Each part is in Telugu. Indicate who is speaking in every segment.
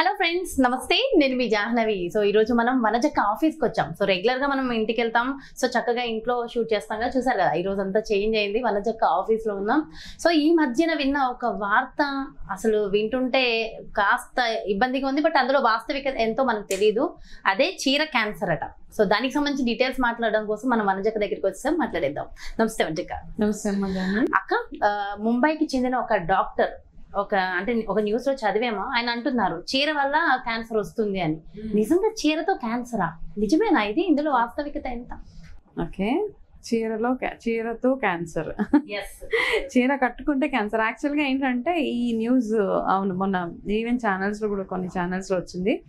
Speaker 1: హలో ఫ్రెండ్స్ నమస్తే నేను మీ జాహ్నవి. సో ఈ రోజు మనం వనజక్క ఆఫీస్కి వచ్చాం. సో రెగ్యులర్గా మనం ఇంటికి వెళ్తాం సో చక్కగా ఇంట్లో షూట్ చేస్తాం కదా చూసారు కదా ఈ రోజు అంతా చేంజ్ అయింది వనజక్క ఆఫీస్లో ఉన్నాం. సో ఈ మధ్యన విన్న ఒక వార్త అసలు వింటుంటే కాస్త ఇబ్బందిగా ఉంది బట్ అందులో వాస్తవికత ఎంతో మనకు తెలియదు అదే చీర క్యాన్సర్ అట. సో దానికి సంబంధించి డీటెయిల్స్ మాట్లాడడం కోసం మనం వనజక్క దగ్గరికి వచ్చాం మాట్లాడేద్దాం. నమస్తే వనజక్క.
Speaker 2: నమస్తే.
Speaker 1: అక్క ముంబైకి చెందిన ఒక డాక్టర్ ఒక అంటే ఒక న్యూస్లో చదివేమో ఆయన అంటున్నారు చీర వల్ల క్యాన్సర్ వస్తుంది అని. నిజంగా చీరతో క్యాన్సరా నిజమేనా ఇది? ఇందులో వాస్తవికత ఎంత?
Speaker 2: ఓకే. చీరలో క్యా- చీరతో క్యాన్సర్ చీర కట్టుకుంటే క్యాన్సర్ యాక్చువల్గా ఏంటంటే ఈ న్యూస్ అవును మొన్న ఈవెన్ ఛానల్స్లో కూడా కొన్ని ఛానల్స్లో వచ్చింది.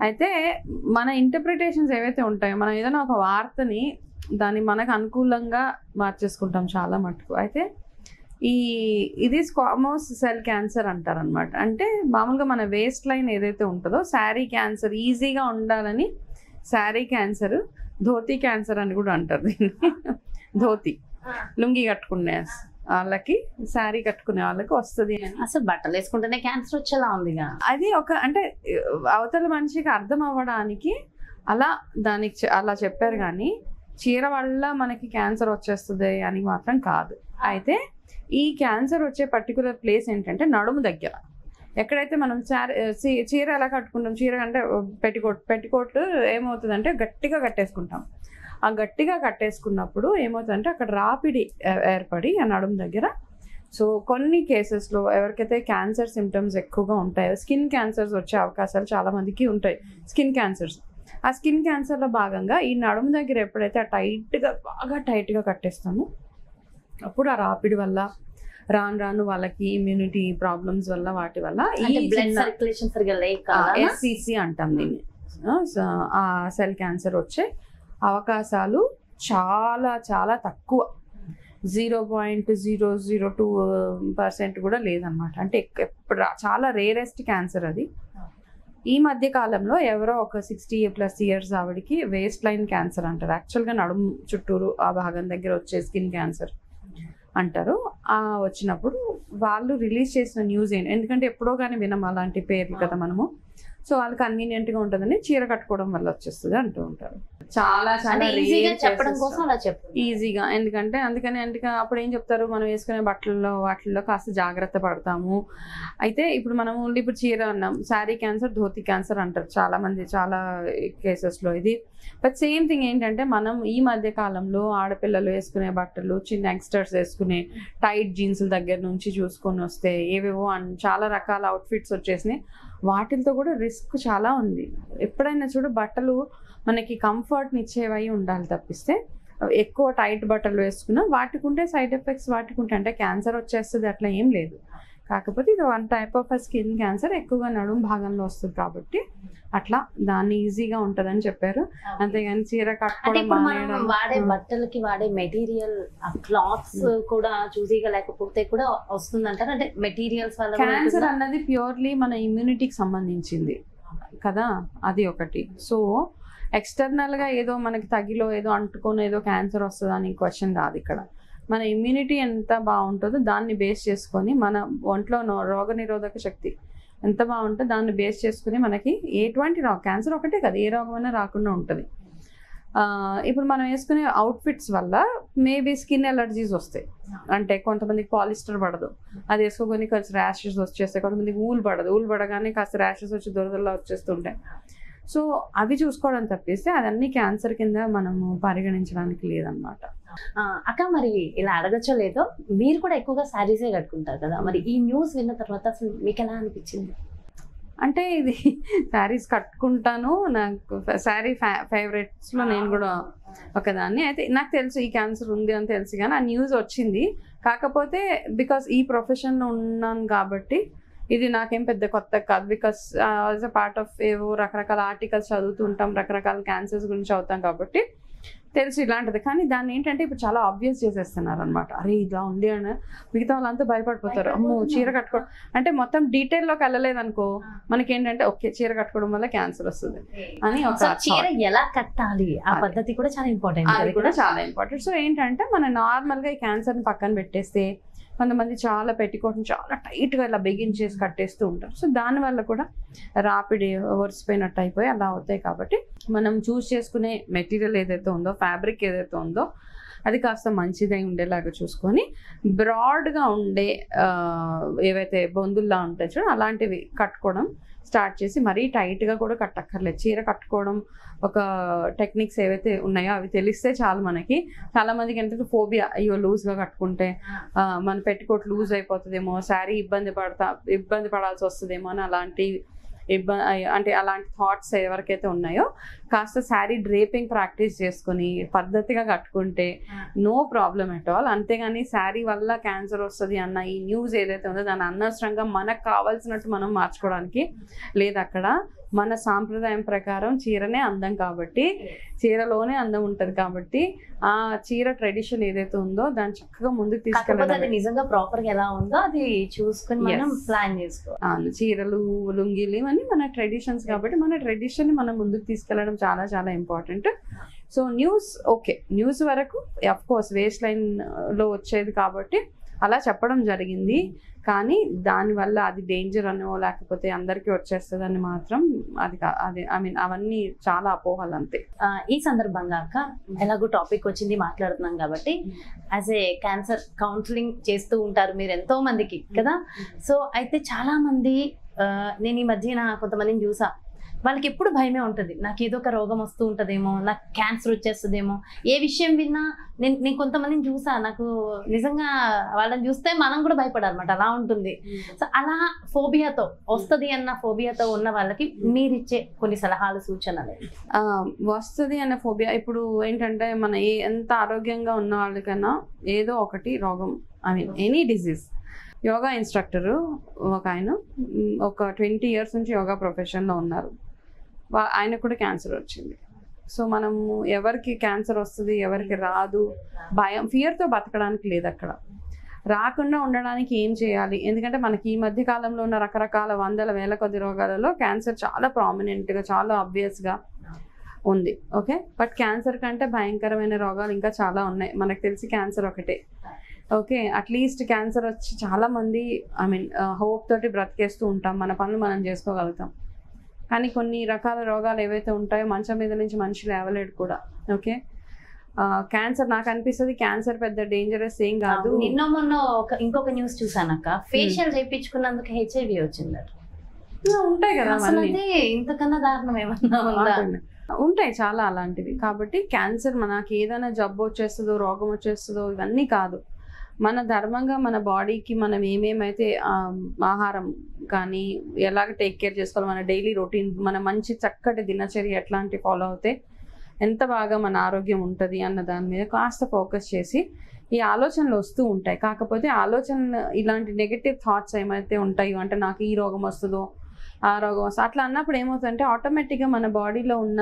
Speaker 2: అయితే మన ఇంటర్ప్రిటేషన్స్ ఏవైతే ఉంటాయో మనం ఏదైనా ఒక వార్తని దాన్ని మనకు అనుకూలంగా మార్చేసుకుంటాం చాలా మటుకు. అయితే ఈ ఇది స్కామోస్ సెల్ క్యాన్సర్ అంటారనమాట. అంటే మామూలుగా మన వేస్ట్ లైన్ ఏదైతే ఉంటుందో శారీ క్యాన్సర్ ఈజీగా ఉండాలని శారీ క్యాన్సర్ ధోతి క్యాన్సర్ అని కూడా అంటారు దీన్ని. ధోతి. లుంగి కట్టుకునే వాళ్ళకి శారీ కట్టుకునే వాళ్ళకి వస్తుంది అని.
Speaker 1: అసలు బట్టలు వేసుకుంటేనే క్యాన్సర్ వచ్చేలా ఉందిగా.
Speaker 2: అది ఒక అంటే అవతల మనిషికి అర్థం అవ్వడానికి అలా దానికి అలా చెప్పారు కానీ చీర వల్ల మనకి క్యాన్సర్ వచ్చేస్తుంది అని మాత్రం కాదు. అయితే ఈ క్యాన్సర్ వచ్చే పర్టికులర్ ప్లేస్ ఏంటంటే నడుము దగ్గర. ఎక్కడైతే మనం చీర చీర ఎలా కట్టుకుంటాం? చీర అంటే పెట్టికోట్ పెట్టికోట్ ఏమవుతుందంటే గట్టిగా కట్టేసుకుంటాం. ఆ గట్టిగా కట్టేసుకున్నప్పుడు ఏమవుతుందంటే అక్కడ రాపిడి ఏ- ఏర్పడి ఆ నడుము దగ్గర. సో కొన్ని కేసెస్లో ఎవరికైతే క్యాన్సర్ సిమ్టమ్స్ ఎక్కువగా ఉంటాయో స్కిన్ క్యాన్సర్స్ వచ్చే అవకాశాలు చాలామందికి ఉంటాయి. Skin cancers. ఆ స్కిన్ క్యాన్సర్లో భాగంగా ఈ నడుము దగ్గర ఎప్పుడైతే ఆ టైట్గా బాగా టైట్గా కట్టేస్తామో అప్పుడు ఆ రాపిడి వల్ల రాను రాను వాళ్ళకి ఇమ్యూనిటీ ప్రాబ్లమ్స్ వల్ల వాటి వల్ల ఈ
Speaker 1: అంటే బ్లడ్ సర్క్యులేషన్ సరిగా లేక
Speaker 2: ఎస్సిసి అంటాం దీన్ని. ఆ, సెల్ క్యాన్సర్ వచ్చే అవకాశాలు చాలా చాలా తక్కువ. Zero point zero zero two percent కూడా లేదనమాట అంటే ఎప్పుడు చాలా రేరెస్ట్ క్యాన్సర్ అది. ఈ మధ్య కాలంలో ఎవరో ఒక సిక్స్టీ ప్లస్ ఇయర్స్ ఆవిడకి వేస్ట్ లైన్ క్యాన్సర్ అంటారు యాక్చువల్గా నడుము చుట్టూరు ఆ భాగం దగ్గర వచ్చే స్కిన్ క్యాన్సర్ అంటారు. ఆ వచ్చినప్పుడు వాళ్ళు రిలీజ్ చేసిన న్యూస్ ఏంటి? ఎందుకంటే ఎప్పుడో కానీ వినం అలాంటి పేర్లు కదా మనము. సో వాళ్ళు కన్వీనియంట్గా ఉంటుందని చీర కట్టుకోవడం వల్ల వచ్చేస్తుంది అంటూ ఉంటారు. చాలా చాలా
Speaker 1: ఈజీగా చెప్పడం. కోసం అలా చెప్పు
Speaker 2: ఈజీగా. ఎందుకంటే అందుకని అంటే అప్పుడు ఏం చెప్తారు? మనం వేసుకునే బట్టల్లో వాటిల్లో కాస్త జాగ్రత్త పడతాము. అయితే ఇప్పుడు మనం ఓన్లీ ఇప్పుడు చీర అన్నాం. శారీ క్యాన్సర్ ధోతి క్యాన్సర్ అంటారు. చాలా మంది చాలా కేసెస్లో ఇది. బట్ సేమ్ థింగ్ ఏంటంటే మనం ఈ మధ్య కాలంలో ఆడపిల్లలు వేసుకునే బట్టలు చిన్న యంగ్స్టర్స్ వేసుకునే టైట్ జీన్స్ల దగ్గర నుంచి చూసుకొని వస్తే ఏవేవో అన్- చాలా రకాల అవుట్ఫిట్స్ వచ్చేసినాయి. వాటితో కూడా రిస్క్ చాలా ఉంది. ఎప్పుడైనా చూడు బట్టలు మనకి కంఫర్ట్ని ఇచ్చేవై ఉండాలి తప్పిస్తే ఎక్కువ టైట్ బట్టలు వేసుకున్నా వాటికి ఉంటే సైడ్ ఎఫెక్ట్స్ వాటికి అంటే క్యాన్సర్ వచ్చేస్తుంది అట్లా ఏం లేదు. కాకపోతే ఇది one type of skin cancer ఎక్కువగా నడుము భాగంలో వస్తుంది కాబట్టి అట్లా దాన్ని ఈజీగా ఉంటుందని చెప్పారు. అంతేగాని చీర కట్టుకోవడం
Speaker 1: వాడే. బట్టలకి వాడే మెటీరియల్ క్లాత్స్ కూడా చూసీగా లేకపోతే కూడా వస్తుంది అంటారు అంటే మెటీరియల్స్ వల్ల
Speaker 2: క్యాన్సర్? అన్నది ప్యూర్లీ మన ఇమ్యూనిటీకి సంబంధించింది కదా అది ఒకటి. సో ఎక్స్టర్నల్గా ఏదో మనకి తగిలో ఏదో అంటుకొని ఏదో క్యాన్సర్ వస్తుందా అని క్వశ్చన్ కాదు ఇక్కడ. మన ఇమ్యూనిటీ ఎంత బాగుంటుందో దాన్ని బేస్ చేసుకొని మన ఒంట్లో నో- శక్తి ఎంత బాగుంటుందో దాన్ని బేస్ చేసుకుని మనకి ఎటువంటి రా క్యాన్సర్ ఒకటే కదా ఏ రోగమైనా రాకుండా ఉంటుంది. ఇప్పుడు మనం వేసుకునే అవుట్ఫిట్స్ వల్ల మేబీ స్కిన్ ఎలర్జీస్ వస్తాయి. అంటే కొంతమందికి పాలిస్టర్ పడదు. అది వేసుకోకొని కొంచెం ర్యాషెస్ వచ్చేస్తాయి కొంతమందికి ఊలు పడదు. ఊలు పడగానే కాస్త ర్యాషెస్ వచ్చి దొరదల్లా వచ్చేస్తుంటాయి. సో అవి చూసుకోవడం తప్పిస్తే అదన్నీ క్యాన్సర్ కింద మనము పరిగణించడానికి లేదనమాట
Speaker 1: అక్క మరి ఇలా అడగచ్చో లేదో మీరు కూడా ఎక్కువగా శారీసే కట్టుకుంటారు కదా? మరి ఈ న్యూస్ విన్న తర్వాత అసలు మీకు ఎలా అనిపించింది?
Speaker 2: అంటే ఇది శారీస్ కట్టుకుంటాను. నాకు శారీ ఫేవరెట్స్లో నేను కూడా ఒకదాన్ని. అయితే నాకు తెలుసు ఈ క్యాన్సర్ ఉంది అని తెలుసు కానీ ఆ న్యూస్ వచ్చింది. కాకపోతే బికాస్ ఈ ప్రొఫెషన్లో ఉన్నాను కాబట్టి ఇది నాకేం పెద్ద కొత్త కాదు. Because as a part of ఏవో రకరకాల ఆర్టికల్స్ చదువుతుంటాం రకరకాల క్యాన్సర్స్ గురించి చదువుతాం కాబట్టి తెలుసు ఇలాంటిది. కానీ దాన్ని ఏంటంటే ఇప్పుడు చాలా ఆబ్వియస్ చేసేస్తున్నారు అనమాట అరే ఇలా ఉంది అని మిగతా వాళ్ళంతా భయపడిపోతారు. అమ్మో చీర కట్టుకో అంటే మొత్తం డీటెయిల్లోకి వెళ్ళలేదు అనుకో మనకి ఏంటంటే ఓకే చీర కట్టుకోవడం వల్ల క్యాన్సర్ వస్తుంది అని ఒక
Speaker 1: చీర. ఎలా కట్టాలి? ఆ. పద్ధతి కూడా చాలా ఇంపార్టెంట్
Speaker 2: అది కూడా చాలా ఇంపార్టెంట్ సో ఏంటంటే మన నార్మల్గా ఈ క్యాన్సర్ని పక్కన పెట్టేస్తే కొంతమంది చాలా పెట్టుకోవడం చాలా టైట్గా ఇలా బిగించేసి కట్టేస్తూ ఉంటారు. సో దానివల్ల కూడా రాపిడ్ ఒరిసిపోయినట్టు అయిపోయి అలా అవుతాయి కాబట్టి మనం చూస్ చేసుకునే మెటీరియల్ ఏదైతే ఉందో ఫ్యాబ్రిక్ ఏదైతే ఉందో అది కాస్త మంచిదై ఉండేలాగా చూసుకొని బ్రాడ్గా ఉండే ఏవైతే బొందుల్లా ఉంటాయి చూడ అలాంటివి కట్టుకోవడం స్టార్ట్ చేసి మరీ టైట్గా కూడా కట్టక్కర్లేదు. చీర కట్టుకోవడం ఒక టెక్నిక్స్ ఏవైతే ఉన్నాయో అవి తెలిస్తే చాలు మనకి. చాలామందికి ఏంటంటే ఫోబియా అయ్యో లూజ్గా కట్టుకుంటే మన పెట్టుకోట్ లూజ్ అయిపోతుందేమో శారీ ఇబ్బంది పడతా ఇబ్బంది పడాల్సి వస్తుందేమో అని అలాంటి ఇబ్బంది అంటే అలాంటి థాట్స్ ఎవరికైతే ఉన్నాయో కాస్త శారీ డ్రేపింగ్ ప్రాక్టీస్ చేసుకుని పద్ధతిగా కట్టుకుంటే నో ప్రాబ్లం ఎట్ ఆల్. అంతేగాని శారీ వల్ల క్యాన్సర్ వస్తుంది అన్న ఈ న్యూస్ ఏదైతే ఉందో దాన్ని అనవసరంగా మనకు కావాల్సినట్టు మనం మార్చుకోవడానికి లేదు అక్కడ. మన సాంప్రదాయం ప్రకారం చీరనే అందం కాబట్టి చీరలోనే అందం ఉంటది కాబట్టి ఆ చీర ట్రెడిషన్ ఏదైతే ఉందో దాన్ని చక్కగా ముందుకు తీసుకెళ్ళడం
Speaker 1: నిజంగా ప్రాపర్గా ఎలా ఉందో అది చూసుకుని మనం. ప్లాన్ చేసుకోవాలి.
Speaker 2: చీరలు లుంగీలు ఇవన్నీ మన ట్రెడిషన్స్ కాబట్టి మన ట్రెడిషన్ని మనం ముందుకు తీసుకెళ్ళడం చాలా చాలా important so news okay news వరకు అఫ్ కోర్స్ వేస్ట్ లైన్లో వచ్చేది కాబట్టి అలా చెప్పడం జరిగింది. కానీ దానివల్ల అది డేంజర్ అనో లేకపోతే అందరికీ వచ్చేస్తుందని మాత్రం అది అది ఐ మీన్ అవన్నీ చాలా అపోహలు అంతే.
Speaker 1: ఈ సందర్భంగా అక్క ఎలాగో టాపిక్ వచ్చింది మాట్లాడుతున్నాం కాబట్టి యాజ్ ఏ క్యాన్సర్ కౌన్సిలింగ్ చేస్తూ ఉంటారు మీరు ఎంతో మందికి కదా? సో అయితే చాలా మంది ఆ, నేను ఈ మధ్యన కొంతమందిని చూసా. వాళ్ళకి ఎప్పుడు భయమే ఉంటుంది. నాకు ఏదో ఒక రోగం వస్తూ ఉంటుందేమో నాకు క్యాన్సర్ వచ్చేస్తుందేమో ఏ విషయం విన్నా నేను నేను కొంతమందిని చూసా. నాకు నిజంగా వాళ్ళని చూస్తే మనం కూడా భయపడాలన్నమాట. అలా ఉంటుంది. సో అలా ఫోబియాతో వస్తుంది అన్న ఫోబియాతో ఉన్న వాళ్ళకి మీరిచ్చే కొన్ని సలహాలు సూచనలు
Speaker 2: వస్తుంది అనే ఫోబియా. ఇప్పుడు ఏంటంటే మన ఏ ఎంత ఆరోగ్యంగా ఉన్న వాళ్ళకైనా ఏదో ఒకటి రోగం I mean any disease yoga instructor ఒక ఆయన ఒక ట్వంటీ ఇయర్స్ నుంచి యోగా ప్రొఫెషన్లో ఉన్నారు. ఆయన ఆయనకు కూడా క్యాన్సర్ వచ్చింది. సో మనము ఎవరికి క్యాన్సర్ వస్తుంది ఎవరికి రాదు భయం ఫియర్తో బతకడానికి లేదు అక్కడ. రాకుండా ఉండడానికి ఏం చేయాలి? ఎందుకంటే మనకి ఈ మధ్య కాలంలో ఉన్న రకరకాల వందల వేల కొద్ది రోగాలలో క్యాన్సర్ చాలా ప్రామినెంట్గా చాలా ఆబ్వియస్గా ఉంది. ఓకే బట్ క్యాన్సర్ కంటే భయంకరమైన రోగాలు ఇంకా చాలా ఉన్నాయి. మనకు తెలిసి క్యాన్సర్ ఒకటే. ఓకే అట్లీస్ట్ క్యాన్సర్ వచ్చి చాలామంది ఐ మీన్ హోప్ uh, తోటి బ్రతికేస్తూ ఉంటాం. మన పనులు మనం చేసుకోగలుగుతాం. కానీ కొన్ని రకాల రోగాలు ఏవైతే ఉంటాయో మంచం మీద నుంచి మనిషి లేవలేడు కూడా ఓకే? క్యాన్సర్ నాకు అనిపిస్తుంది క్యాన్సర్ పెద్ద డేంజరస్ ఏం కాదు.
Speaker 1: నిన్న మొన్న ఒక ఇంకొక న్యూస్ చూసానక్క ఫేషియల్ చేయించుకున్నందుకు హెచ్ఐవి వచ్చిందట.
Speaker 2: ఉంటాయి కదా
Speaker 1: ఇంతకన్నా దారుణం ఏమన్నా ఉందా.
Speaker 2: ఉంటాయి చాలా అలాంటివి. కాబట్టి క్యాన్సర్ మనకి ఏదైనా జబ్బు వచ్చేస్తుందో రోగం వచ్చేస్తుందో ఇవన్నీ కాదు. మన ధర్మంగా మన బాడీకి మనం ఏమేమైతే ఆహారం కానీ ఎలాగ టేక్ కేర్ చేసుకోవాలి మన డైలీ రొటీన్ మన మంచి చక్కటి దినచర్య ఎట్లాంటి ఫాలో అవుతే ఎంత బాగా మన ఆరోగ్యం ఉంటుంది అన్న దాని మీద కాస్త ఫోకస్ చేసి ఈ ఆలోచనలు వస్తూ ఉంటాయి. కాకపోతే ఆలోచన ఇలాంటి నెగటివ్ థాట్స్ ఏమైతే ఉంటాయో అంటే నాకు ఈ రోగం వస్తుందో ఆ రోగం వస్తుంది అట్లా అన్నప్పుడు ఏమవుతుందంటే ఆటోమేటిక్గా మన బాడీలో ఉన్న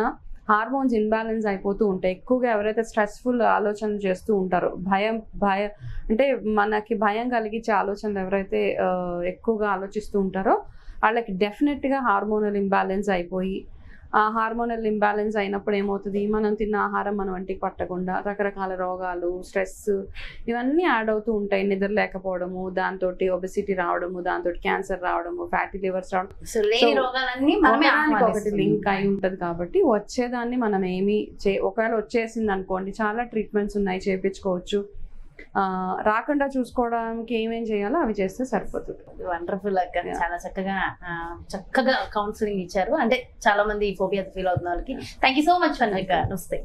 Speaker 2: హార్మోన్స్ ఇన్బ్యాలెన్స్ అయిపోతూ ఉంటాయి. ఎక్కువగా ఎవరైతే స్ట్రెస్ఫుల్ ఆలోచనలు చేస్తూ ఉంటారో భయం భయ అంటే మనకి భయం కలిగించే ఆలోచనలు ఎవరైతే ఎక్కువగా ఆలోచిస్తూ ఉంటారో వాళ్ళకి డెఫినెట్గా హార్మోనల్ ఇంబ్యాలెన్స్ అయిపోయి హార్మోనల్ ఇంబ్యాలెన్స్ అయినప్పుడు ఏమవుతుంది? మనం తిన్న ఆహారం మన వంటికి పట్టకుండా రకరకాల రోగాలు స్ట్రెస్ ఇవన్నీ యాడ్ అవుతూ ఉంటాయి. నిద్ర లేకపోవడము దాంతో ఒబెసిటీ రావడము దాంతో క్యాన్సర్ రావడము ఫ్యాటీ లివర్స్ రావడం. ఒకటి. లింక్ అయి ఉంటది కాబట్టి వచ్చేదాన్ని మనం ఏమి చే ఒకవేళ వచ్చేసింది అనుకోండి చాలా ట్రీట్మెంట్స్ ఉన్నాయి చేయించుకోవచ్చు రాకుండా చూసుకోవడానికి ఏమేం చేయాలో అవి చేస్తే సరిపోతుంది.
Speaker 1: వండర్ఫుల్ అక్క. చాలా చక్కగా చక్కగా కౌన్సిలింగ్ ఇచ్చారు. అంటే చాలా మంది ఫోబియా ఫీల్ అవుతున్న వాళ్ళకి. థ్యాంక్ యూ సో మచ్ వన్విక నమస్తే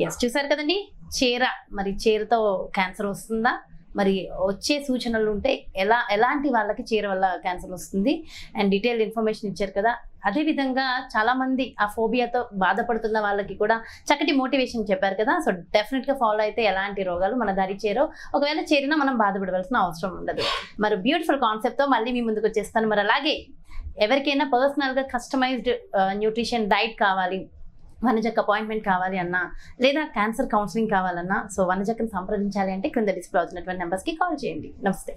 Speaker 1: ఎస్ చూసారు కదండి? చీర. మరి చీరతో క్యాన్సర్ వస్తుందా? మరి వచ్చే సూచనలు ఉంటే ఎలా ఎలాంటి వాళ్ళకి చీర వల్ల క్యాన్సర్ వస్తుంది? అండ్ డీటెయిల్ ఇన్ఫర్మేషన్ ఇచ్చారు కదా. అదే విధంగా ఆ ఫోబియాతో బాధపడుతున్న వాళ్ళకి కూడా చక్కటి మోటివేషన్ చెప్పారు కదా. సో డెఫినెట్గా ఫాలో అయితే ఎలాంటి రోగాలు మన దరి చేరో ఒకవేళ చేరినా మనం బాధపడవలసిన అవసరం ఉండదు. మరి బ్యూటిఫుల్ కాన్సెప్ట్తో మళ్ళీ మీ ముందుకు వచ్చేస్తాను. మరి అలాగే ఎవరికైనా పర్సనల్గా కస్టమైజ్డ్ న్యూట్రిషన్ డైట్ కావాలి. వనజక్ అపాయింట్మెంట్ కావాలి అన్నా లేదా క్యాన్సర్ కౌన్సిలింగ్ కావాలన్నా సో వనజక్కని సంప్రదించాలి అంటే క్రింద డిస్ప్లే అవుతున్నటువంటి నెంబర్స్కి కాల్ చేయండి. నమస్తే.